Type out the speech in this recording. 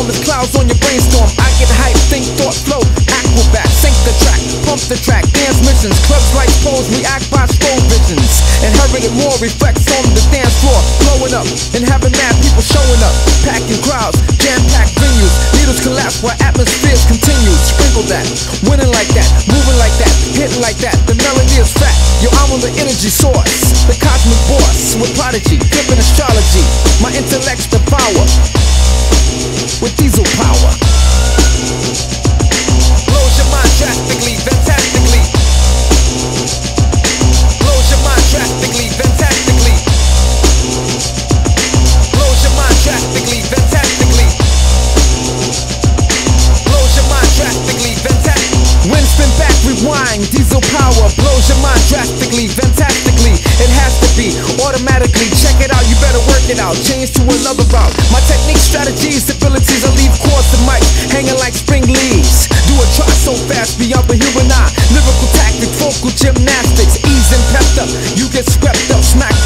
lyrical clouds on your brainstorm. I get hype, think, thought, flow, acrobat. Sync the track, pump the track, dance missions. Clubs like pose, react by slow visions. Inherited more reflects on the dance floor. Blowing up and having mad people showing up. Packing crowds, jam packed venues. Needles collapse while atmospheres continue. Sprinkle that, winning like that, moving like that, hitting like that. The melody is fat. Yo, I'm on the energy source. The cosmic boss with prodigy, it out. Change to another route. My technique, strategies, abilities, I leave chords and mic hanging like spring leaves. Do a try so fast beyond the human eye. Lyrical tactic, vocal gymnastics, ease and pepped up. You get swept up, smacked